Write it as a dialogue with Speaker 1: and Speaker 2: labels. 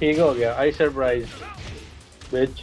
Speaker 1: ठीक हो गया I surprise bitch